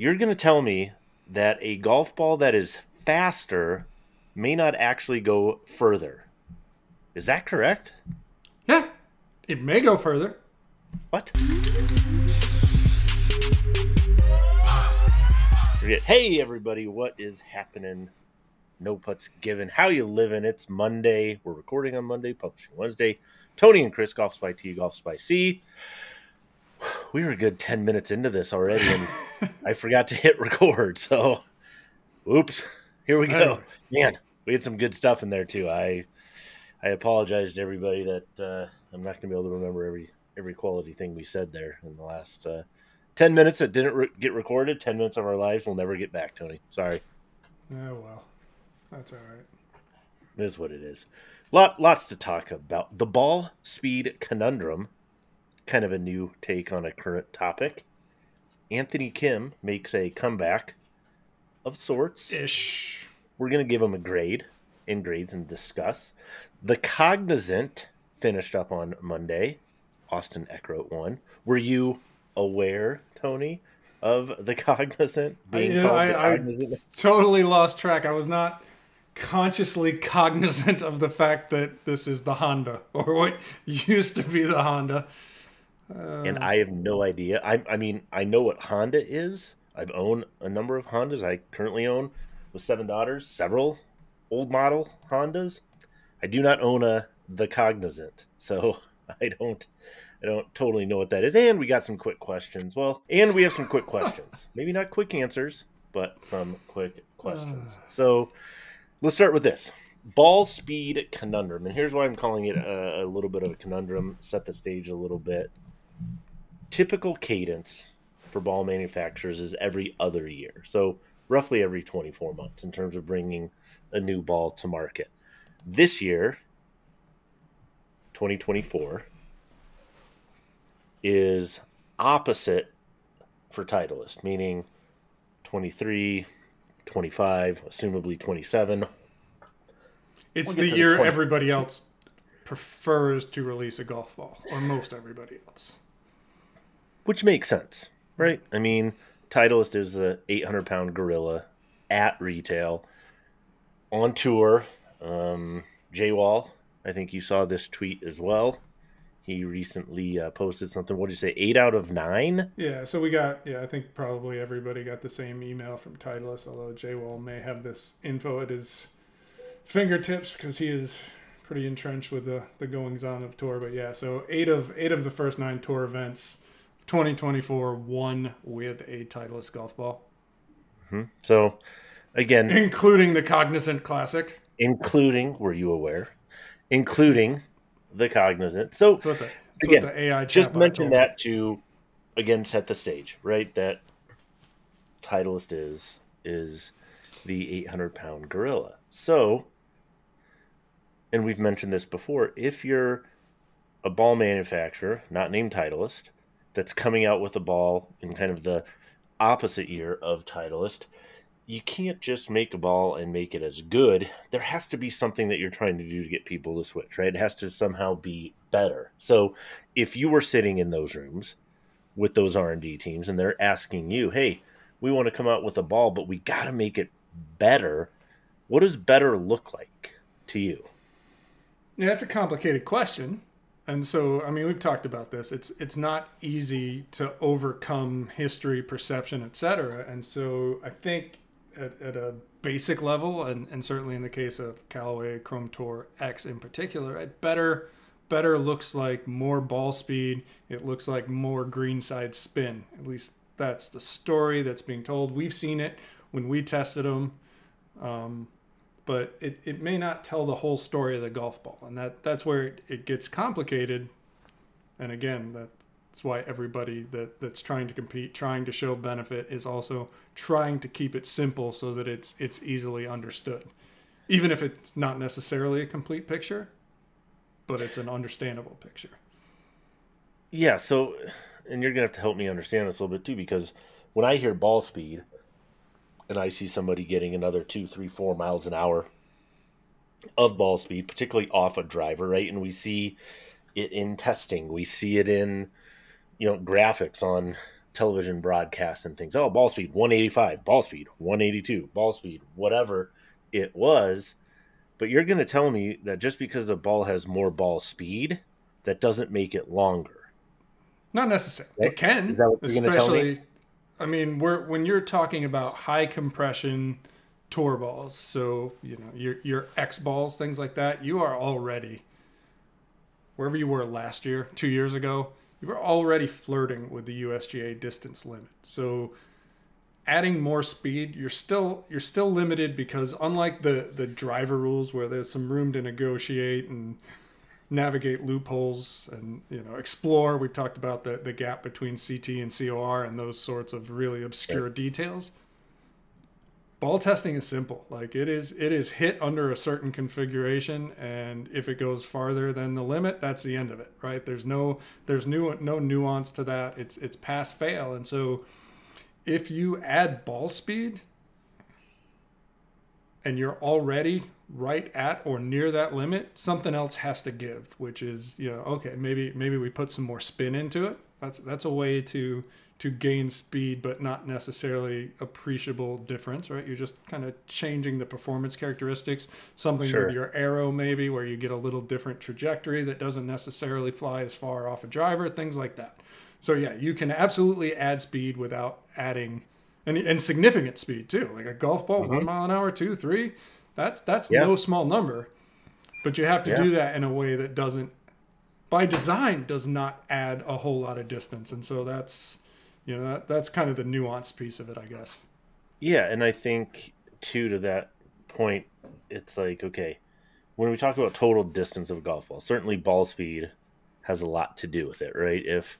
you're going to tell me that a golf ball that is faster may not actually go further. Is that correct? Yeah, it may go further. What? Hey everybody, what is happening? No putts given. How you living? It's Monday. We're recording on Monday, publishing Wednesday. Tony and Chris, GolfSpy T, GolfSpy C. We were a good ten minutes into this already, and I forgot to hit record. So, oops. Here we go. Man, we had some good stuff in there too. I I apologize to everybody that uh, I'm not going to be able to remember every every quality thing we said there in the last uh, ten minutes that didn't re- get recorded. Ten minutes of our lives we'll never get back. Tony, sorry. Oh well, that's all right. It is what it is. Lot lots to talk about. The ball speed conundrum, kind of a new take on a current topic. Anthony Kim makes a comeback of sorts. Ish. We're going to give him a grade in grades and discuss. The Cognizant finished up on Monday. Austin Eckroat won. Were you aware, Tony, of the Cognizant being I, uh, called I, the I Cognizant? totally lost track. I was not consciously cognizant of the fact that this is the Honda or what used to be the Honda. And um, I have no idea. I, I mean, I know what Honda is. I've owned a number of Hondas. I currently own with seven daughters several old model Hondas. I do not own a the Cognizant, so I don't I don't totally know what that is. And we got some quick questions. Well, and we have some quick questions. Maybe not quick answers, but some quick questions. Uh. So let's start with this ball speed conundrum, and here's why I'm calling it a, a little bit of a conundrum. Set the stage a little bit. Typical cadence for ball manufacturers is every other year, so roughly every 24 months in terms of bringing a new ball to market. This year, 2024, is opposite for Titleist, meaning 23, 25, assumably 27. It's We'll the to the year 20. everybody else prefers to release a golf ball, or most everybody else. Which makes sense, right? I mean, Titleist is a 800 pound gorilla at retail on tour. Um, Jay Wall, I think you saw this tweet as well. He recently uh, posted something. What did you say? Eight out of nine. Yeah, so we got yeah, I think probably everybody got the same email from Titleist, although Jay Wall may have this info at his fingertips because he is pretty entrenched with the, the goings on of tour. But yeah, so eight of eight of the first nine tour events, twenty twenty four, won with a Titleist golf ball, hmm. So, again, including the Cognizant Classic. including, were you aware? Including the Cognizant. So, the, Again, the AI just mention that to again set the stage right that titleist is is the 800 pound gorilla so and we've mentioned this before if you're a ball manufacturer not named titleist that's coming out with a ball in kind of the opposite year of titleist you can't just make a ball and make it as good. There has to be something that you're trying to do to get people to switch, right? It has to somehow be better. So if you were sitting in those rooms with those R&D teams and they're asking you, "Hey, we want to come out with a ball, but we got to make it better." What does better look like to you? Yeah, that's a complicated question. And so, I mean, we've talked about this. It's it's not easy to overcome history, perception, etc. And so, I think at, at a basic level, and, and certainly in the case of Callaway Chrome Tour X in particular, it better better looks like more ball speed. It looks like more greenside spin. At least that's the story that's being told. We've seen it when we tested them. Um, but it, it may not tell the whole story of the golf ball. And that that's where it, it gets complicated. And again that's why everybody that that's trying to compete trying to show benefit is also trying to keep it simple so that it's it's easily understood. Even if it's not necessarily a complete picture but it's an understandable picture. Yeah, so and you're going to have to help me understand this a little bit too because when I hear ball speed and I see somebody getting another two, three, four miles an hour of ball speed, particularly off a driver, right? And we see it in testing, we see it in you know graphics on television broadcasts and things. Oh, ball speed 185, ball speed 182, ball speed whatever it was. But you're going to tell me that just because a ball has more ball speed, that doesn't make it longer. Not necessarily. Right? It can, especially. I mean, we're when you're talking about high compression tour balls, so you know your your X balls, things like that. You are already wherever you were last year, two years ago. You were already flirting with the USGA distance limit. So adding more speed, you're still you're still limited because unlike the the driver rules where there's some room to negotiate and navigate loopholes and you know explore. We've talked about the the gap between CT and COR and those sorts of really obscure right. details. Ball testing is simple. Like it is it is hit under a certain configuration and if it goes farther than the limit that's the end of it right? There's no there's new no nuance to that. It's it's pass fail. And so if you add ball speed and you're already right at or near that limit, something else has to give, which is, you know, okay, maybe maybe we put some more spin into it. That's that's a way to to gain speed but not necessarily appreciable difference, right? You're just kind of changing the performance characteristics. Something sure. with your aero maybe where you get a little different trajectory that doesn't necessarily fly as far off a driver, things like that. So yeah, you can absolutely add speed without adding and, and significant speed too. Like a golf ball, mm-hmm. one mile an hour, two, three. That's that's yeah. no small number. But you have to yeah. do that in a way that doesn't by design does not add a whole lot of distance. And so that's you know, that, that's kind of the nuanced piece of it, I guess. Yeah, and I think too to that point, it's like, okay, when we talk about total distance of a golf ball, certainly ball speed has a lot to do with it, right? If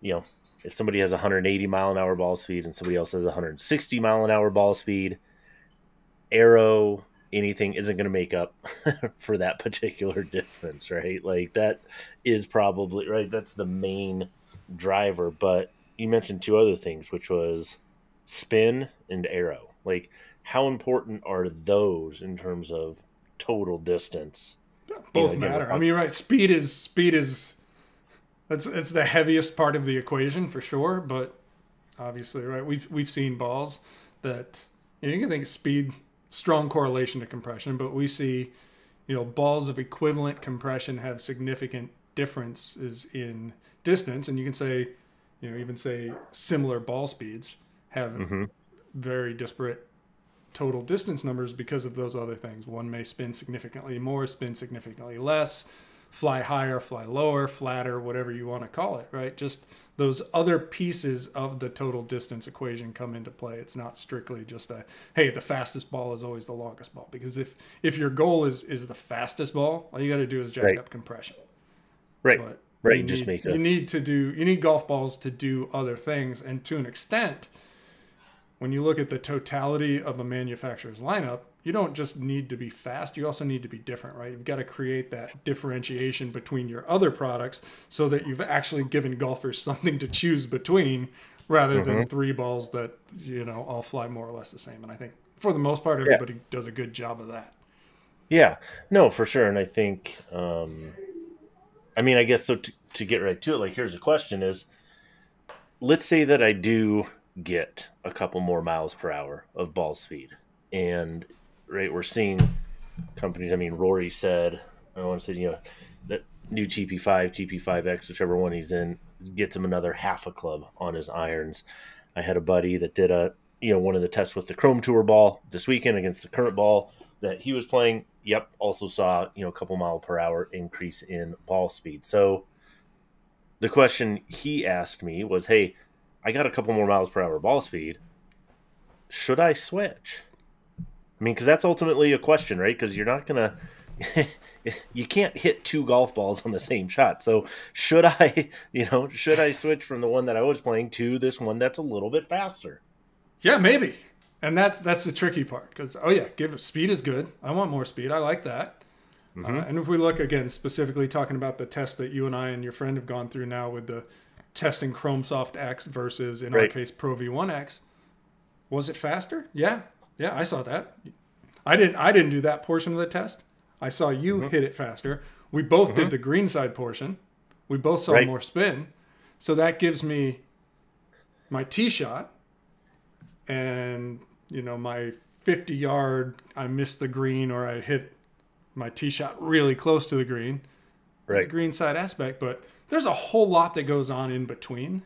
you know, if somebody has 180 mile an hour ball speed and somebody else has 160 mile an hour ball speed, aero anything isn't going to make up for that particular difference, right? Like that is probably right. That's the main driver. But you mentioned two other things, which was spin and aero. Like how important are those in terms of total distance? Both you know, matter. I mean, right? Speed is speed is that's it's the heaviest part of the equation for sure. But obviously, right? We've we've seen balls that you, know, you can think speed strong correlation to compression, but we see you know balls of equivalent compression have significant differences in distance, and you can say you know even say similar ball speeds have mm-hmm. very disparate total distance numbers because of those other things. One may spin significantly more, spin significantly less fly higher, fly lower, flatter, whatever you want to call it, right? Just those other pieces of the total distance equation come into play. It's not strictly just a hey, the fastest ball is always the longest ball because if if your goal is is the fastest ball, all you got to do is jack right. up compression. Right. But right. You just need, make a... you need to do you need golf balls to do other things and to an extent when you look at the totality of a manufacturer's lineup, you don't just need to be fast, you also need to be different, right? You've got to create that differentiation between your other products so that you've actually given golfers something to choose between rather mm-hmm. than three balls that, you know, all fly more or less the same. And I think for the most part, everybody yeah. does a good job of that. Yeah, no, for sure. And I think, um, I mean, I guess so to, to get right to it, like, here's a question is, let's say that I do get a couple more miles per hour of ball speed. And right, we're seeing companies. I mean, Rory said, I want to say, you know, that new TP5, TP5X, whichever one he's in, gets him another half a club on his irons. I had a buddy that did a, you know, one of the tests with the Chrome Tour ball this weekend against the current ball that he was playing. Yep, also saw, you know, a couple mile per hour increase in ball speed. So the question he asked me was, hey, I got a couple more miles per hour ball speed. Should I switch? I mean, because that's ultimately a question, right? Because you're not gonna, you can't hit two golf balls on the same shot. So should I, you know, should I switch from the one that I was playing to this one that's a little bit faster? Yeah, maybe. And that's that's the tricky part because oh yeah, give speed is good. I want more speed. I like that. Mm-hmm. Uh, and if we look again specifically talking about the test that you and I and your friend have gone through now with the testing Chrome Soft X versus, in right. our case, Pro V1X. Was it faster? Yeah, yeah, I saw that. I didn't. I didn't do that portion of the test. I saw you mm-hmm. hit it faster. We both mm-hmm. did the green side portion. We both saw right. more spin. So that gives me my tee shot and you know my 50 yard I missed the green or I hit my tee shot really close to the green, right? green side aspect, but there's a whole lot that goes on in between.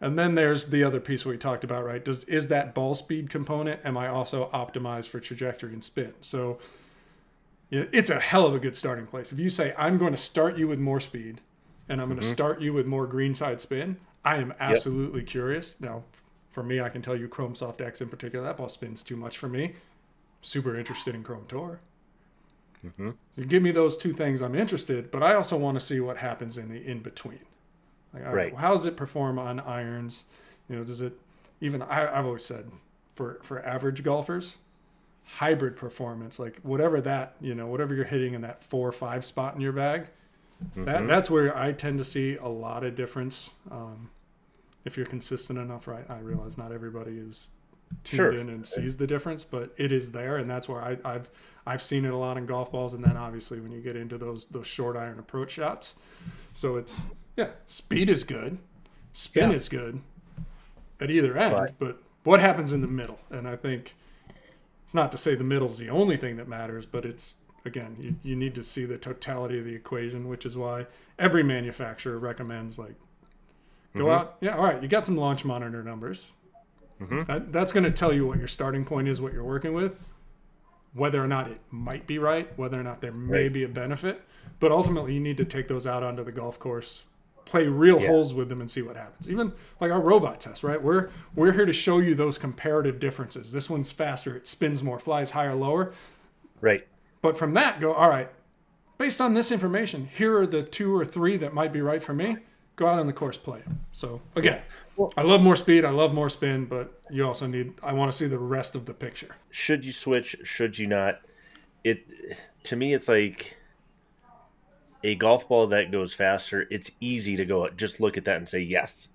And then there's the other piece we talked about, right? Does is that ball speed component? Am I also optimized for trajectory and spin? So it's a hell of a good starting place. If you say I'm going to start you with more speed, and I'm going to mm-hmm. start you with more greenside spin, I am absolutely yep. curious. Now, for me, I can tell you Chrome Soft X in particular, that ball spins too much for me. Super interested in Chrome Tour. Mm-hmm. So give me those two things, I'm interested, but I also want to see what happens in the in between. Like, right. how does it perform on irons? You know, does it even? I, I've always said for for average golfers, hybrid performance, like whatever that you know, whatever you're hitting in that four or five spot in your bag, mm-hmm. that that's where I tend to see a lot of difference. Um, if you're consistent enough, right? I realize not everybody is tuned sure. in and sees the difference, but it is there, and that's where I, I've I've seen it a lot in golf balls, and then obviously when you get into those those short iron approach shots, so it's yeah, speed is good, spin yeah. is good at either end, right. but what happens in the middle? And I think it's not to say the middle's the only thing that matters, but it's again you, you need to see the totality of the equation, which is why every manufacturer recommends like go mm-hmm. out, yeah, all right, you got some launch monitor numbers. Mm-hmm. That, that's going to tell you what your starting point is, what you're working with whether or not it might be right, whether or not there may right. be a benefit. But ultimately, you need to take those out onto the golf course, play real yeah. holes with them, and see what happens. Even like our robot test, right? We're we're here to show you those comparative differences. This one's faster, it spins more, flies higher, lower. Right. But from that, go all right. Based on this information, here are the two or three that might be right for me. Go out on the course, play. So again, well, I love more speed. I love more spin, but you also need. I want to see the rest of the picture. Should you switch? Should you not? It to me, it's like a golf ball that goes faster. It's easy to go just look at that and say yes.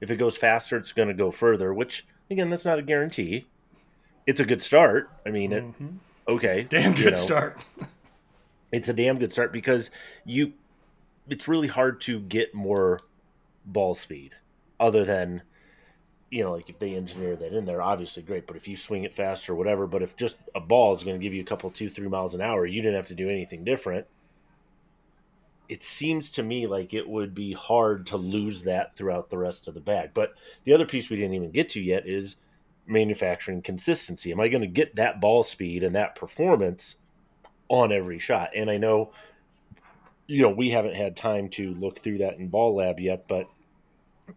If it goes faster, it's going to go further. Which again, that's not a guarantee. It's a good start. I mean, it. Mm-hmm. Okay, damn good you know, start. it's a damn good start because you. It's really hard to get more ball speed other than you know, like if they engineer that in there, obviously great. But if you swing it fast or whatever, but if just a ball is going to give you a couple, two, three miles an hour, you didn't have to do anything different. It seems to me like it would be hard to lose that throughout the rest of the bag. But the other piece we didn't even get to yet is manufacturing consistency. Am I going to get that ball speed and that performance on every shot? And I know, you know, we haven't had time to look through that in Ball Lab yet, but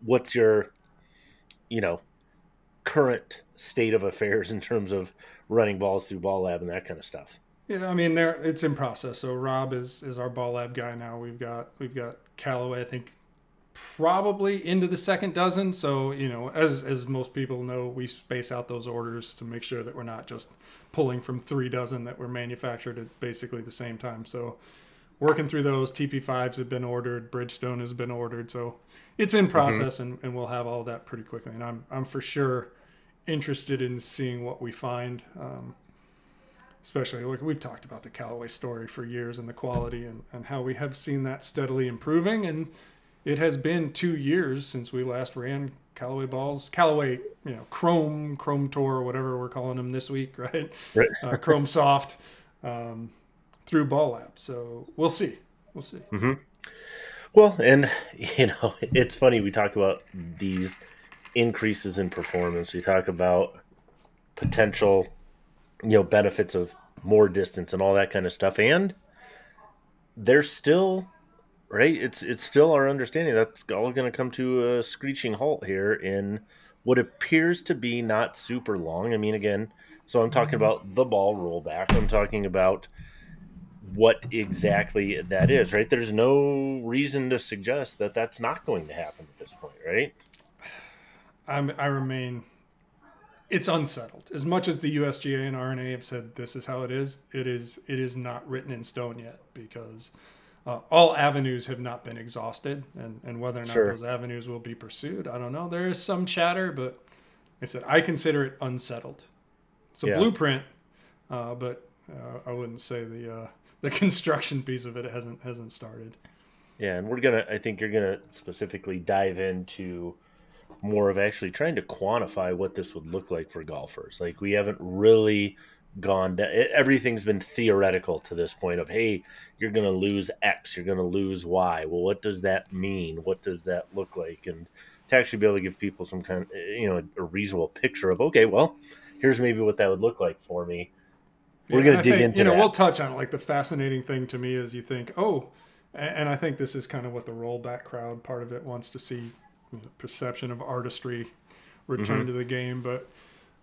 what's your you know current state of affairs in terms of running balls through ball lab and that kind of stuff? Yeah i mean there it's in process. So rob is is our ball lab guy now. We've got we've got callaway i think probably into the second dozen. So you know as as most people know we space out those orders to make sure that we're not just pulling from three dozen that were manufactured at basically the same time. So working through those tp5s have been ordered bridgestone has been ordered so it's in mm-hmm. process mm-hmm. and, and we'll have all that pretty quickly and i'm i'm for sure interested in seeing what we find um, especially like we've talked about the callaway story for years and the quality and, and how we have seen that steadily improving and it has been two years since we last ran callaway balls callaway you know chrome chrome tour whatever we're calling them this week right, right. uh, chrome soft um, through ball lab so we'll see we'll see mm-hmm. Well, and you know, it's funny we talk about these increases in performance. We talk about potential, you know, benefits of more distance and all that kind of stuff, and there's still right. It's it's still our understanding that's all going to come to a screeching halt here in what appears to be not super long. I mean, again, so I'm talking mm-hmm. about the ball rollback. I'm talking about what exactly that is, right? There's no reason to suggest that that's not going to happen at this point, right? I'm, I remain. It's unsettled. As much as the USGA and R&A have said this is how it is, it is it is not written in stone yet because uh, all avenues have not been exhausted, and and whether or not sure. those avenues will be pursued, I don't know. There is some chatter, but I said I consider it unsettled. It's a yeah. blueprint, uh, but uh, I wouldn't say the uh, the construction piece of it hasn't hasn't started. Yeah, and we're gonna. I think you're gonna specifically dive into more of actually trying to quantify what this would look like for golfers. Like we haven't really gone down. Everything's been theoretical to this point of, hey, you're to lose X, you're to lose Y. Well, what does that mean? What does that look like? And to actually be able to give people some kind of, you know, a reasonable picture of, okay, well, here's maybe what that would look like for me. We're yeah, going to dig think, into You know, that. we'll touch on it. Like the fascinating thing to me is you think, oh, and I think this is kind of what the rollback crowd part of it wants to see you know, perception of artistry return mm-hmm. to the game. But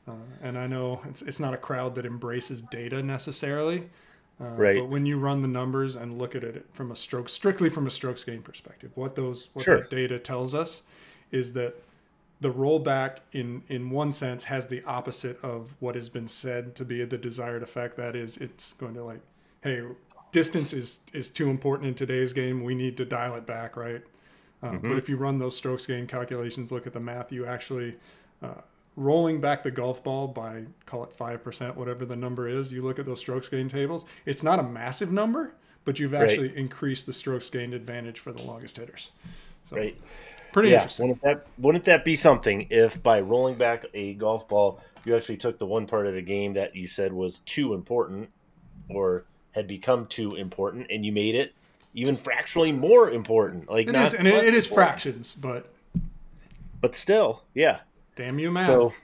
uh, and I know it's it's not a crowd that embraces data necessarily. Uh, right. But when you run the numbers and look at it from a stroke, strictly from a strokes gain perspective, what those what sure. that data tells us is that the rollback in in one sense has the opposite of what has been said to be the desired effect. That is, it's going to like, hey, distance is is too important in today's game. We need to dial it back, right? Uh, mm-hmm. But if you run those strokes gain calculations, look at the math, you actually uh, rolling back the golf ball by call it five percent, whatever the number is. You look at those strokes gain tables. It's not a massive number, but you've actually right. increased the strokes gained advantage for the longest hitters. So, right. Pretty yeah. interesting. Wouldn't that wouldn't that be something if by rolling back a golf ball you actually took the one part of the game that you said was too important or had become too important and you made it even fractionally more important. Like it is, and it, it is fractions, but but still, yeah. Damn you, math. So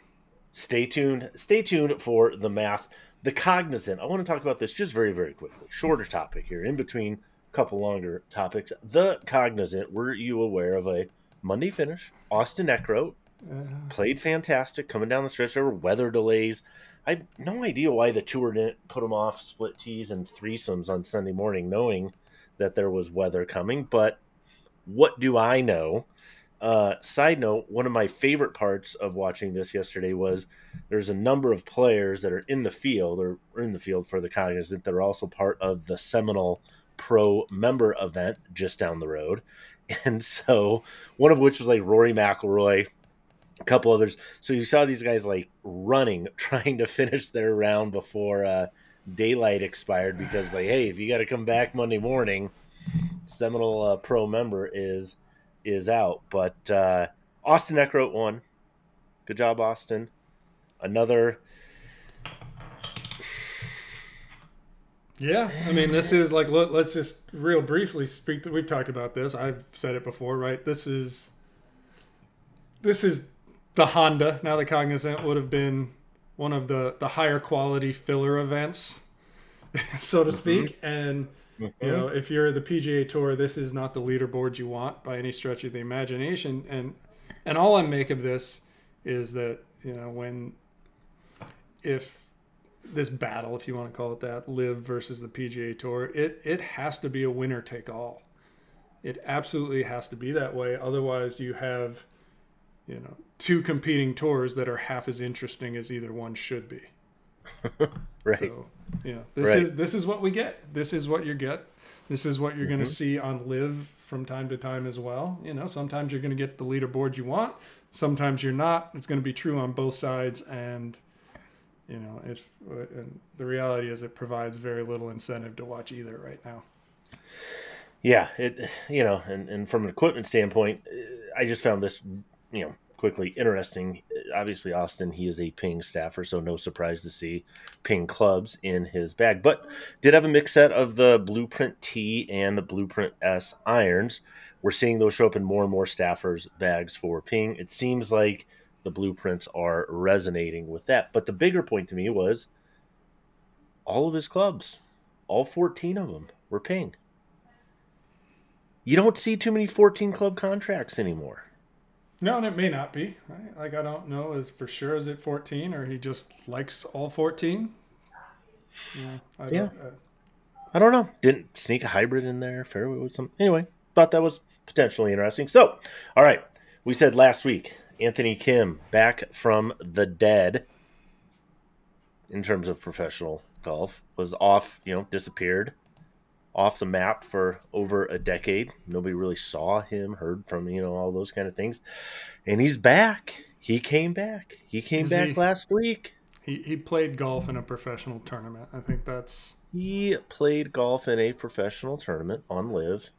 stay tuned. Stay tuned for the math. The cognizant. I want to talk about this just very, very quickly. Shorter topic here, in between a couple longer topics. The cognizant. Were you aware of a Monday finish. Austin Eckroat uh, played fantastic coming down the stretch. There were weather delays. I have no idea why the tour didn't put him off split tees and threesomes on Sunday morning, knowing that there was weather coming. But what do I know? Uh, side note: One of my favorite parts of watching this yesterday was there's a number of players that are in the field or in the field for the Cognizant that are also part of the Seminole Pro member event just down the road. and so one of which was like Rory McIlroy, a couple others. So you saw these guys like running, trying to finish their round before uh, daylight expired because like, hey, if you got to come back Monday morning, Seminole uh, Pro member is is out. But uh, Austin Eckroat won. Good job, Austin. Another Yeah, I mean, this is like look, let, us just real briefly speak. To, we've talked about this. I've said it before, right? This is this is the Honda. Now, the Cognizant would have been one of the the higher quality filler events, so to speak. Mm-hmm. And mm-hmm. you know, if you're the PGA Tour, this is not the leaderboard you want by any stretch of the imagination. And and all I make of this is that you know when if this battle, if you want to call it that, LIV versus the PGA Tour, it it has to be a winner take all. It absolutely has to be that way. Otherwise, you have, you know, two competing tours that are half as interesting as either one should be. right. So, yeah, this right. is this is what we get. This is what you get. This is what you're mm-hmm. going to see on LIV from time to time as well. You know, sometimes you're going to get the leaderboard you want. Sometimes you're not. It's going to be true on both sides, and you know, it, uh, and the reality is it provides very little incentive to watch either right now. Yeah, it you know, and, and from an equipment standpoint, uh, I just found this you know quickly interesting. Uh, obviously, Austin he is a Ping staffer, so no surprise to see Ping clubs in his bag. But did have a mix set of the Blueprint T and the Blueprint S irons. We're seeing those show up in more and more staffers' bags for Ping. It seems like the blueprints are resonating with that. But the bigger point to me was all of his clubs, all 14 of them were Ping. You don't see too many 14 club contracts anymore. No, and it may not be. Right? Like I don't know as for sure is it 14 or he just likes all 14. Yeah, I yeah. Don't, uh, I don't know. Didn't sneak a hybrid in there. Fairway with some. Anyway, thought that was potentially interesting. So, all right, we said last week Anthony Kim back from the dead in terms of professional golf was off, you know, disappeared off the map for over a decade. Nobody really saw him, heard from, you know, all those kind of things. And he's back. He came back. He came Is back he, last week. He he played golf in a professional tournament. I think that's he played golf in a professional tournament on LIV.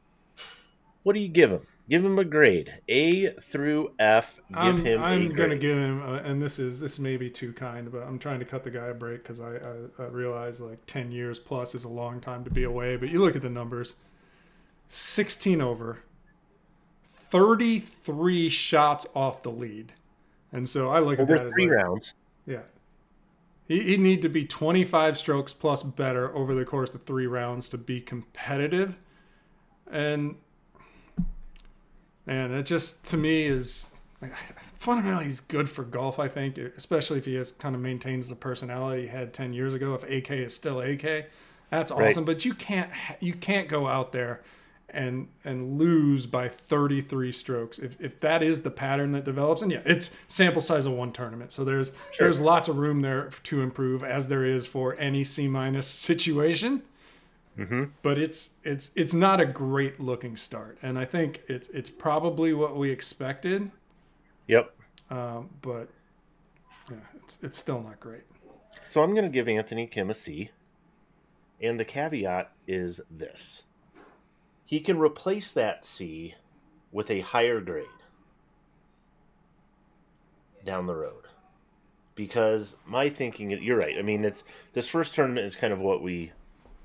What do you give him? Give him a grade, A through F. Give I'm, him. I'm gonna give him, uh, and this is this may be too kind, but I'm trying to cut the guy a break because I, I I realize like ten years plus is a long time to be away. But you look at the numbers: sixteen over, thirty three shots off the lead, and so I look at that over as three like, rounds. yeah. He, he'd need to be 25 strokes plus better over the course of three rounds to be competitive. And man, it just to me is like, fundamentally he's good for golf. I think, especially if he has kind of maintains the personality he had 10 years ago. If AK is still AK, that's Right. awesome. But you can't you can't go out there and and lose by 33 strokes if, if that is the pattern that develops and yeah it's sample size of one tournament so there's Sure. there's lots of room there to improve as there is for any c minus situation Mm-hmm. but it's it's it's not a great looking start and i think it's it's probably what we expected Yep. um, but yeah it's, it's still not great So I'm going to give Anthony Kim a C. And the caveat is this he can replace that C with a higher grade down the road. Because my thinking, you're right. I mean, it's this first tournament is kind of what we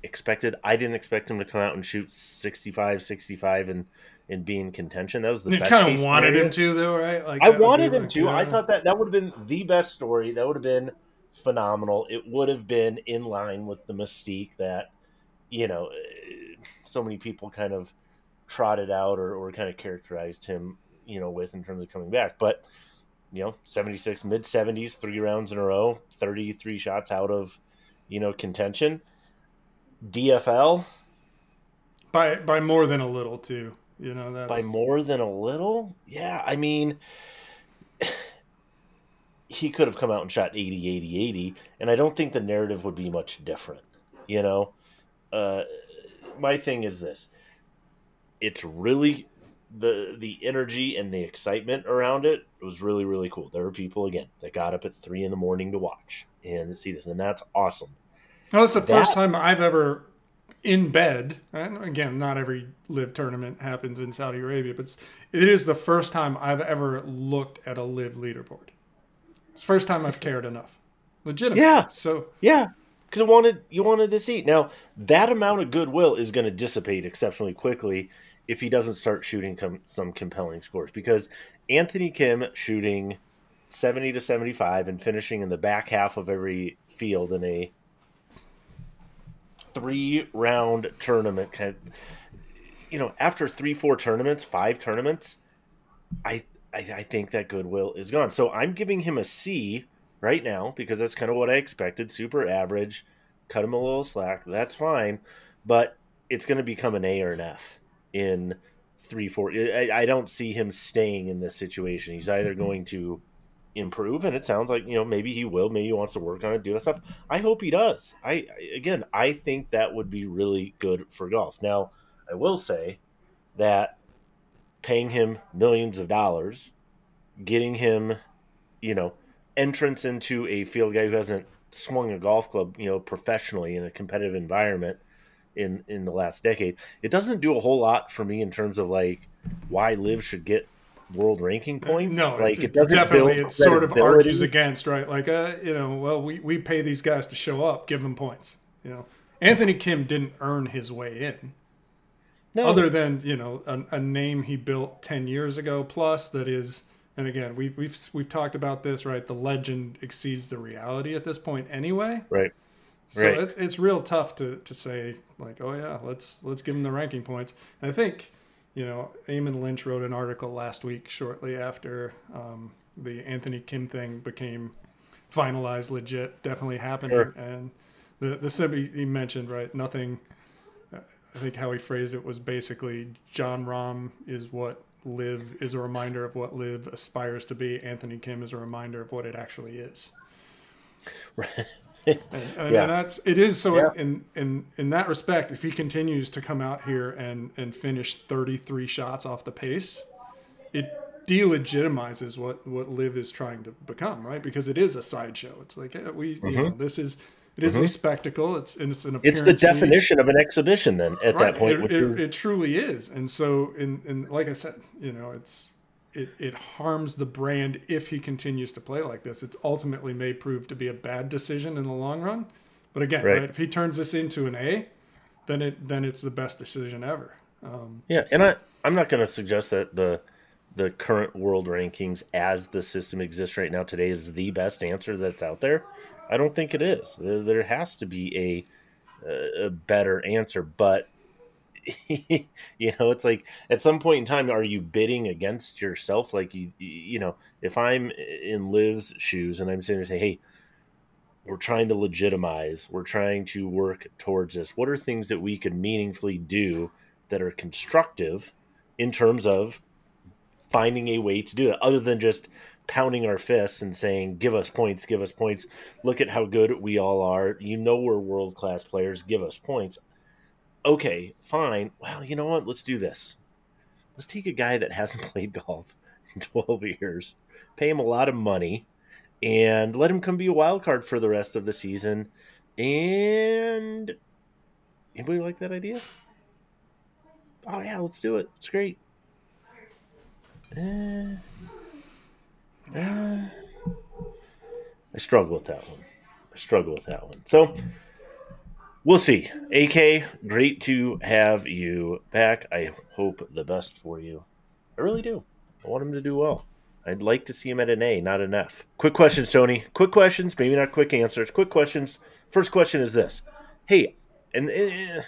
expected. I didn't expect him to come out and shoot 65, 65 and, and be in contention. That was the you best kind of wanted scenario. him to though right like I that would be wanted him like, to. I thought that that would have been the best story. That would have been phenomenal. It would have been in line with the mystique that, you know, eh, so many people kind of trotted out or, or kind of characterized him, you know, with in terms of coming back. But, you know, 76, mid 70s, three rounds in a row, 33 shots out of, you know, contention. DFL by by more than a little too. You know that's by more than a little? Yeah i mean he could have come out and shot 80 80 80 and i don't think the narrative would be much different you know? Uh, my thing is this. It's really the the energy and the excitement around it was really really cool. There were people again that got up at three in the morning to watch and see this and that's awesome No, it's the first time I've ever in bed. And again, not every LIV tournament happens in Saudi Arabia, but it is the first time I've ever looked at a LIV leaderboard. It's the first time I've cared enough. Legitimate. Yeah. So Yeah, because wanted you wanted to see. Now that amount of goodwill is going to dissipate exceptionally quickly if he doesn't start shooting com- some compelling scores. Because Anthony Kim shooting seventy to seventy five and finishing in the back half of every field in a three round tournament, kind of, you know, after three four tournaments, five tournaments, I, I I think that goodwill is gone. So I'm giving him a C right now because that's kind of what I expected. Super average, cut him a little slack. That's fine, but it's going to become an A or an F in three, four. I, I don't see him staying in this situation. He's either mm-hmm. going to improve, and it sounds like you know maybe he will. Maybe he wants to work on it, do that stuff. I hope he does. I again, I think that would be really good for golf. Now, I will say that paying him millions of dollars, getting him, you know, entrance into a field guy who hasn't swung a golf club, you know, professionally in a competitive environment in in the last decade, it doesn't do a whole lot for me in terms of like why LIV should get world ranking points. no, like it's, it doesn't definitely it sort of argues against right. Like, uh, you know, well, we we pay these guys to show up, give them points. You know, Anthony Kim didn't earn his way in. No, other than you know a, a name he built 10 years ago plus that is and again we've, we've we've talked about this right the legend exceeds the reality at this point anyway right. so Right. it, it's real tough to, to say like oh yeah let's let's give him the ranking points and i think you know Eamon lynch wrote an article last week shortly after um, the anthony kim thing became finalized legit definitely happening Sure. and the the sim he, he mentioned right nothing I think how he phrased it was basically Jon Rahm is what LIV is a reminder of what LIV aspires to be. Anthony Kim is a reminder of what it actually is. And, and Yeah. that's it is so Yeah. in in in that respect, if he continues to come out here and and finish 33 shots off the pace, it delegitimizes what what LIV is trying to become, right? Because it is a sideshow. It's like eh, we Mm-hmm. know, this is It is mm-hmm. a spectacle. It's and it's an It's the definition of an exhibition. Then at right. that point, it, it, it, truly is. And so, in, in like I said, you know, it's it, it harms the brand if he continues to play like this. It ultimately may prove to be a bad decision in the long run. But again, right. Right, if he turns this into an A, then it then it's the best decision ever. Um, yeah, and I I'm not going to suggest that the the current world rankings as the system exists right now today is the best answer that's out there. I don't think it is. There has to be a a better answer, but you know, it's like at some point in time, are you bidding against yourself? Like you, you know, if I'm in Liv's shoes and I'm sitting there saying, "Hey, we're trying to legitimize, we're trying to work towards this. What are things that we could meaningfully do that are constructive in terms of finding a way to do that, other than just pounding our fists and saying, "Give us points, give us points. Look at how good we all are. You know we're world class players. Give us points." Okay, fine. Well, you know what? Let's do this. Let's take a guy that hasn't played golf in 12 years, pay him a lot of money, and let him come be a wild card for the rest of the season. And anybody like that idea? Oh yeah, let's do it. It's great. Uh, uh, I struggle with that one. I struggle with that one. So we'll see. AK, great to have you back. I hope the best for you. I really do. I want him to do well. I'd like to see him at an A, not an F. Quick questions, Tony. Quick questions, maybe not quick answers. Quick questions. First question is this: Hey, and uh,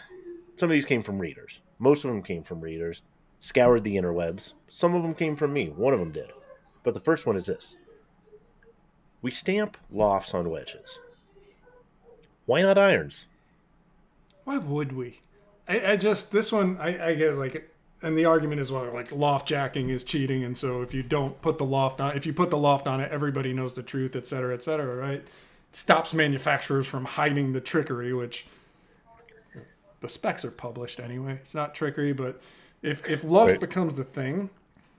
some of these came from readers. Most of them came from readers. Scoured the interwebs. Some of them came from me. One of them did. But the first one is this: We stamp lofts on wedges. Why not irons? Why would we? I, I just this one I, I get like and the argument is well like loft jacking is cheating and so if you don't put the loft on if you put the loft on it everybody knows the truth et cetera et cetera right it stops manufacturers from hiding the trickery which the specs are published anyway it's not trickery but if if loft right. becomes the thing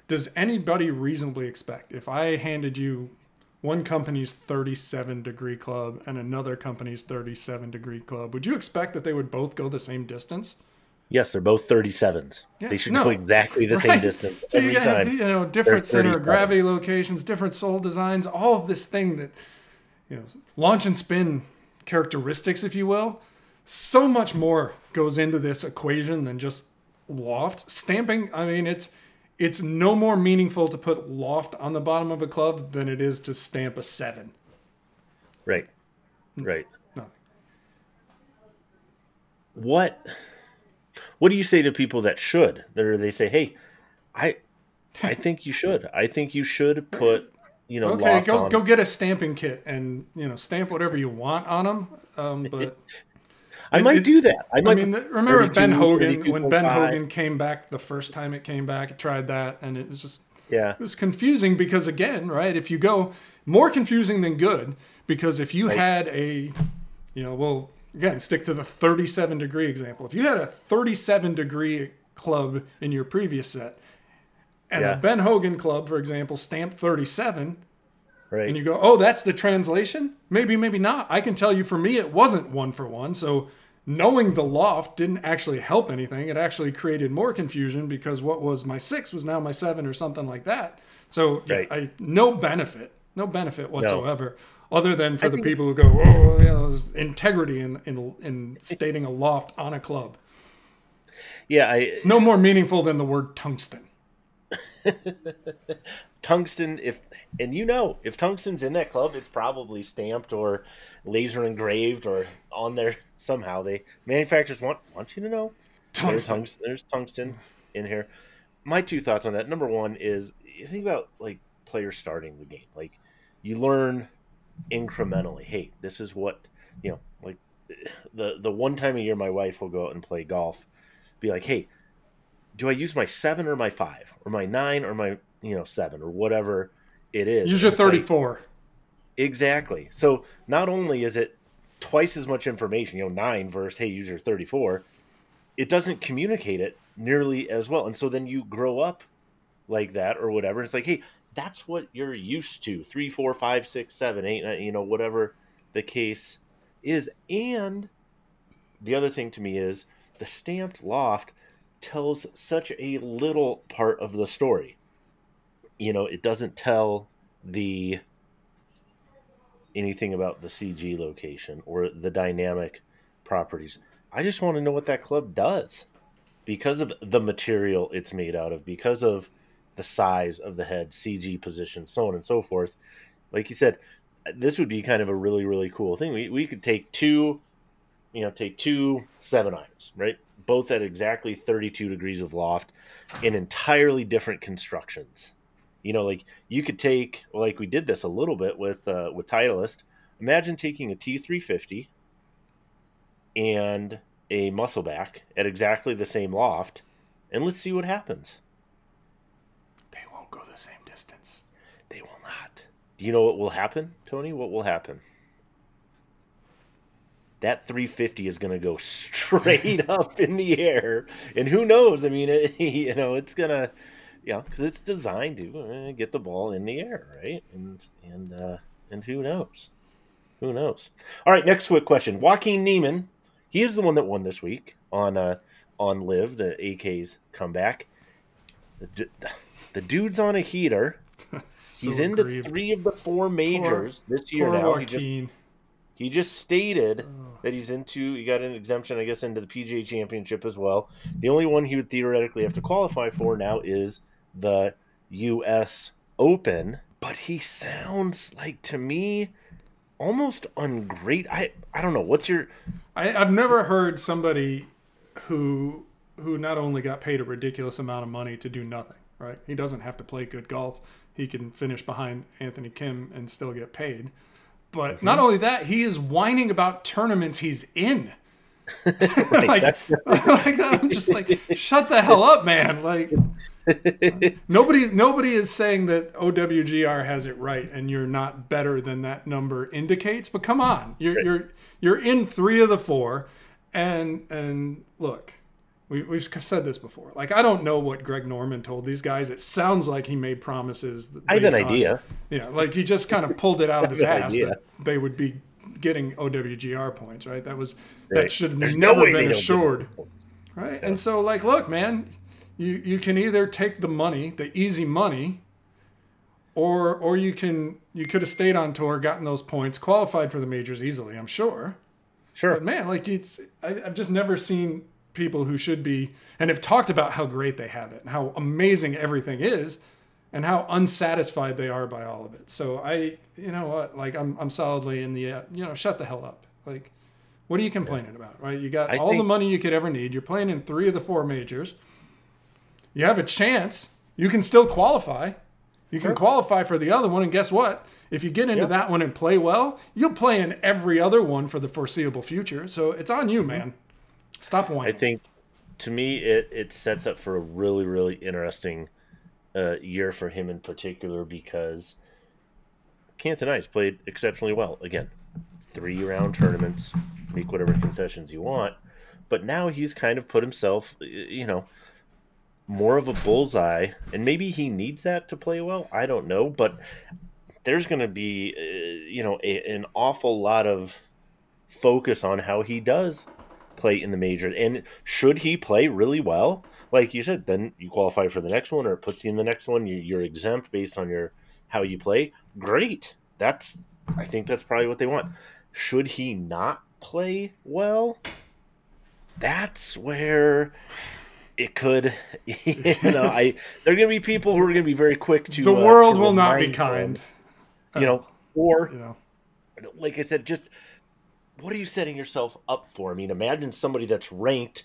does anybody reasonably expect if i handed you one company's 37 degree club and another company's 37 degree club, would you expect that they would both go the same distance? Yes, they're both 37s. Yeah, they should no. go exactly the right? same distance so every you time. you know, different center of gravity locations, different sole designs, all of this thing that, you know, launch and spin characteristics, if you will. So much more goes into this equation than just loft stamping. I mean, it's it's no more meaningful to put loft on the bottom of a club than it is to stamp a seven. Right. Right. Nothing. What what do you say to people that should? Or they say, Hey, I I think you should. I think you should put you know, okay, go on. go get a stamping kit and you know stamp whatever you want on them. Um, but I it, might it, do that. I, I mean, remember Ben Hogan when Ben Hogan came back the first time it came back, it tried that, and it was just yeah, it was confusing because again, right? If you go more confusing than good, because if you right. had a, you know, well, again, stick to the 37 degree example. If you had a 37 degree club in your previous set, and yeah. a Ben Hogan club, for example, stamped 37. Right. And you go, oh, that's the translation? Maybe, maybe not. I can tell you for me, it wasn't one for one. So knowing the loft didn't actually help anything. It actually created more confusion because what was my six was now my seven or something like that. So right. I, no benefit, no benefit whatsoever, no. other than for I the think... people who go, oh, you know, there's integrity in, in, in stating a loft on a club. Yeah, I, it's no more meaningful than the word tungsten. tungsten if and you know if tungsten's in that club it's probably stamped or laser engraved or on there somehow. They manufacturers want want you to know. Tungsten. There's, tungsten, there's tungsten in here. My two thoughts on that. Number one is you think about like players starting the game. Like you learn incrementally hey this is what you know like the the one time a year my wife will go out and play golf be like hey do i use my seven or my five or my nine or my you know seven or whatever it is. Use your thirty four. Like, exactly. So not only is it twice as much information, you know, nine versus hey, use your thirty four, it doesn't communicate it nearly as well. And so then you grow up like that or whatever. It's like, hey, that's what you're used to. Three, four, five, six, seven, eight, you know, whatever the case is and the other thing to me is the stamped loft tells such a little part of the story. You know, it doesn't tell the anything about the CG location or the dynamic properties. I just want to know what that club does because of the material it's made out of, because of the size of the head, CG position, so on and so forth. Like you said, this would be kind of a really, really cool thing. We, we could take two, you know, take two seven irons, right? Both at exactly 32 degrees of loft in entirely different constructions. You know, like you could take, like we did this a little bit with uh, with Titleist. Imagine taking a T350 and a muscleback at exactly the same loft, and let's see what happens. They won't go the same distance. They will not. Do you know what will happen, Tony? What will happen? That 350 is going to go straight up in the air, and who knows? I mean, it, you know, it's gonna yeah, because it's designed to uh, get the ball in the air, right? And and uh, and who knows? Who knows? All right, next quick question. Joaquin Niemann, he is the one that won this week on uh, on LIV, the AK's comeback. The, the dude's on a heater. so He's into grieved. three of the four majors poor, this year now. Joaquin. He just, he just stated oh. that he's into. He got an exemption, I guess, into the PGA Championship as well. The only one he would theoretically have to qualify for now is the U.S. Open, but he sounds like to me almost ungreat. I I don't know. What's your? I, I've never heard somebody who who not only got paid a ridiculous amount of money to do nothing. Right? He doesn't have to play good golf. He can finish behind Anthony Kim and still get paid. But mm-hmm. not only that, he is whining about tournaments he's in. like, like, I'm just like, shut the hell up, man! Like, nobody, nobody is saying that OWGR has it right, and you're not better than that number indicates. But come on, you're right. you're you're in three of the four, and and look, we, we've said this before. Like, I don't know what Greg Norman told these guys. It sounds like he made promises. I have an idea. Yeah, you know, like he just kind of pulled it out of his ass that they would be getting OWGR points, right? That was right. that should have never no been assured, right? Yeah. And so, like, look, man, you you can either take the money, the easy money, or or you can you could have stayed on tour, gotten those points, qualified for the majors easily. I'm sure. Sure. But man, like it's I, I've just never seen people who should be and have talked about how great they have it and how amazing everything is and how unsatisfied they are by all of it. So I, you know what, like I'm, I'm solidly in the, uh, you know, shut the hell up. Like, what are you complaining about, right? You got I all think... the money you could ever need. You're playing in three of the four majors. You have a chance. You can still qualify. You can sure. qualify for the other one, and guess what? If you get into yep. that one and play well, you'll play in every other one for the foreseeable future. So it's on you, man. Stop whining. I think, to me, it it sets up for a really really interesting uh, year for him in particular because Canton Ice played exceptionally well. Again, three round tournaments, make whatever concessions you want, but now he's kind of put himself, you know, more of a bullseye, and maybe he needs that to play well. I don't know, but there's going to be, uh, you know, a, an awful lot of focus on how he does play in the major, and should he play really well? like you said, then you qualify for the next one, or it puts you in the next one. You, are exempt based on your how you play. Great. That's I think that's probably what they want. Should he not play well? That's where it could. You know, I there are going to be people who are going to be very quick to. The uh, world to will not be kind. you know, or you know, like I said, just what are you setting yourself up for? I mean, imagine somebody that's ranked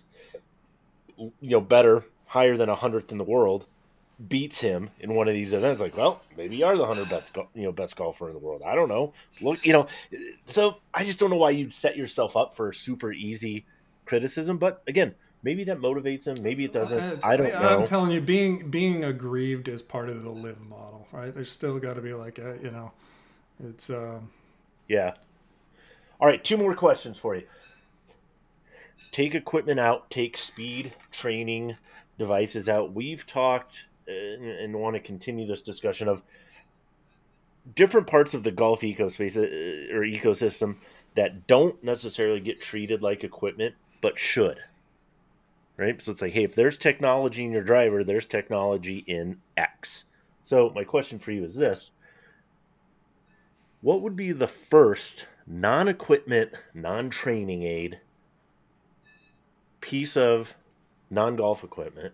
you know better, higher than a hundredth in the world, beats him in one of these events, like, well, maybe you are the hundred best, you know, best golfer in the world. I don't know. Look, you know, so I just don't know why you'd set yourself up for super easy criticism. But again, maybe that motivates him. Maybe it doesn't. Uh, I don't know. I'm telling you, being being aggrieved is part of the LIV model, right? There's still got to be like a, you know, it's. Um... Yeah. All right, two more questions for you take equipment out, take speed training devices out. We've talked uh, and want to continue this discussion of different parts of the golf ecospace uh, or ecosystem that don't necessarily get treated like equipment, but should. Right? So it's like, hey, if there's technology in your driver, there's technology in X. So my question for you is this What would be the first non equipment, non training aid piece of non golf equipment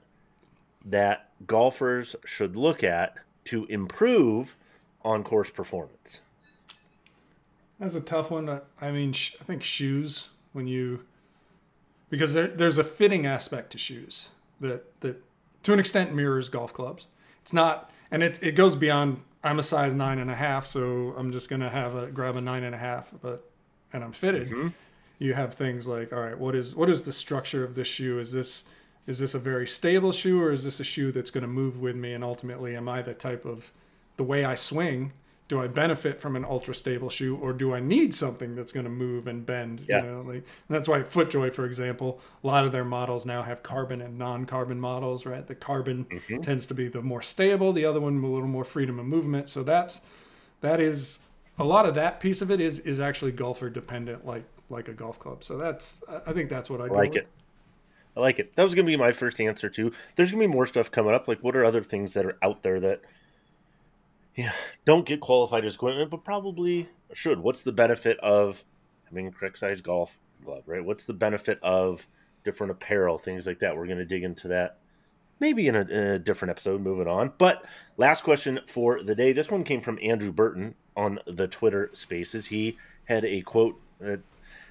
that golfers should look at to improve on course performance? That's a tough one. I mean, I think shoes when you because there, there's a fitting aspect to shoes that that to an extent mirrors golf clubs. It's not, and it it goes beyond. I'm a size nine and a half, so I'm just gonna have a grab a nine and a half, but and I'm fitted. Mm-hmm. You have things like, all right, what is what is the structure of this shoe? Is this is this a very stable shoe, or is this a shoe that's going to move with me? And ultimately, am I the type of the way I swing do I benefit from an ultra stable shoe or do I need something that's going to move and bend? Yeah. You know, like that's why FootJoy, for example, a lot of their models now have carbon and non-carbon models, right? The carbon mm-hmm. tends to be the more stable, the other one a little more freedom of movement. So that's that is a lot of that piece of it is is actually golfer dependent, like like a golf club. So that's I think that's what I like it. I like it. That was going to be my first answer too. There's going to be more stuff coming up. Like, what are other things that are out there that yeah, don't get qualified as equipment, but probably should. What's the benefit of having a correct size golf glove, right? What's the benefit of different apparel, things like that? We're going to dig into that maybe in a, in a, different episode moving on. But last question for the day. This one came from Andrew Burton on the Twitter spaces. He had a quote uh,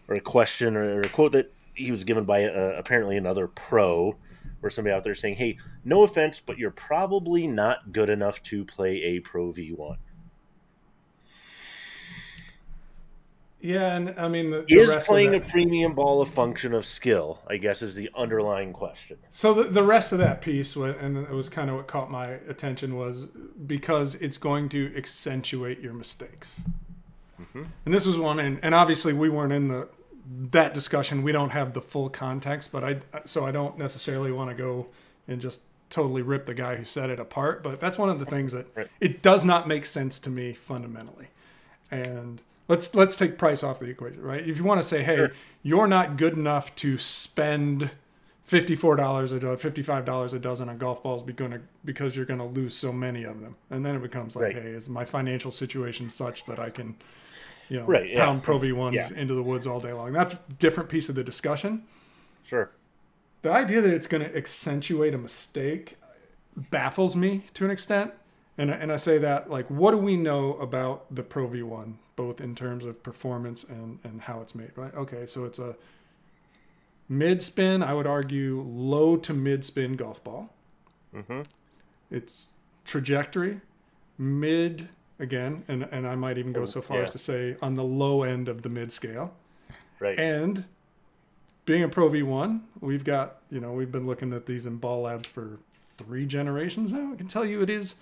or a question or a quote that he was given by uh, apparently another pro or somebody out there saying, "Hey, no offense, but you're probably not good enough to play a Pro V1." Yeah, and I mean, the, the is playing a premium ball a function of skill? I guess is the underlying question. So the, the rest of that piece, and it was kind of what caught my attention, was because it's going to accentuate your mistakes. Mm-hmm. And this was one, and, and obviously we weren't in the that discussion we don't have the full context but i so i don't necessarily want to go and just totally rip the guy who said it apart but that's one of the things that right. it does not make sense to me fundamentally and let's let's take price off the equation right if you want to say hey sure. you're not good enough to spend $54 a dozen $55 a dozen on golf balls because you're going to lose so many of them and then it becomes like right. hey is my financial situation such that i can you know, right, pound yeah. Pro V ones yeah. into the woods all day long. That's a different piece of the discussion. Sure. The idea that it's going to accentuate a mistake baffles me to an extent. And, and I say that, like, what do we know about the Pro V1, both in terms of performance and, and how it's made, right? Okay, so it's a mid spin, I would argue low to mid spin golf ball. Mm-hmm. It's trajectory, mid again, and and I might even go so far yeah. as to say on the low end of the mid scale. Right. And being a Pro V1, we've got you know we've been looking at these in ball labs for three generations now. I can tell you it is,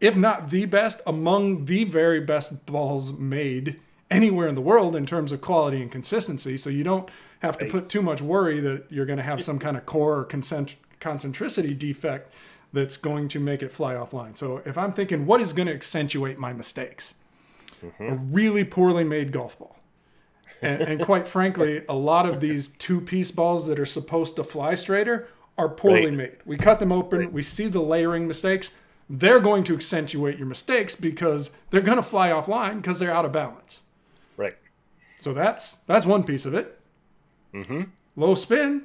if not the best, among the very best balls made anywhere in the world in terms of quality and consistency. So you don't have to put too much worry that you're going to have some kind of core or concentricity defect that's going to make it fly offline. So if I'm thinking, what is going to accentuate my mistakes? Mm-hmm. A really poorly made golf ball. And, and quite frankly, a lot of these two piece balls that are supposed to fly straighter are poorly right. made. We cut them open, right. we see the layering mistakes. They're going to accentuate your mistakes because they're going to fly offline because they're out of balance. Right. So that's that's one piece of it. Mm-hmm. Low spin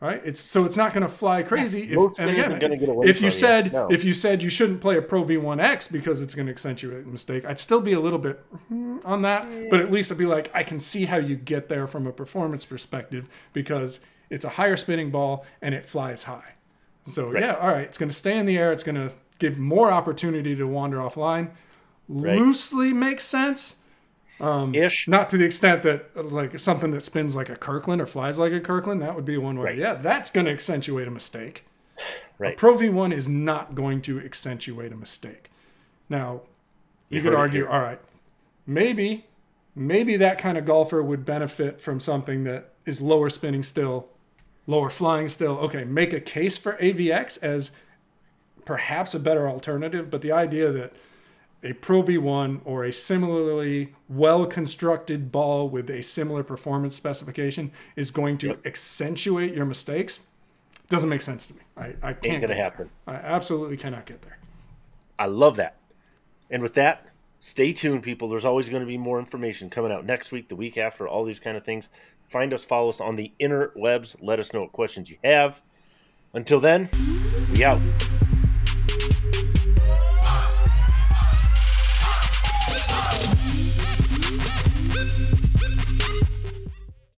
right? It's so it's not going to fly crazy. Yeah, if, and again, if you said you. No. if you said you shouldn't play a Pro V1X because it's going to accentuate a mistake, I'd still be a little bit hmm, on that. But at least I'd be like, I can see how you get there from a performance perspective because it's a higher spinning ball and it flies high. So right. yeah, all right, it's going to stay in the air. It's going to give more opportunity to wander offline. Right. Loosely makes sense um, Ish. Not to the extent that like something that spins like a Kirkland or flies like a Kirkland. That would be one way. Right. Yeah, that's going to accentuate a mistake. Right. A Pro V1 is not going to accentuate a mistake. Now, you, you could argue, all right, maybe, maybe that kind of golfer would benefit from something that is lower spinning still, lower flying still. Okay, make a case for AVX as perhaps a better alternative, but the idea that a Pro V1 or a similarly well constructed ball with a similar performance specification is going to yep. accentuate your mistakes doesn't make sense to me. I, I can't. Ain't gonna happen. There. I absolutely cannot get there. I love that. And with that, stay tuned, people. There's always going to be more information coming out next week, the week after, all these kind of things. Find us, follow us on the interwebs. Let us know what questions you have. Until then, we out.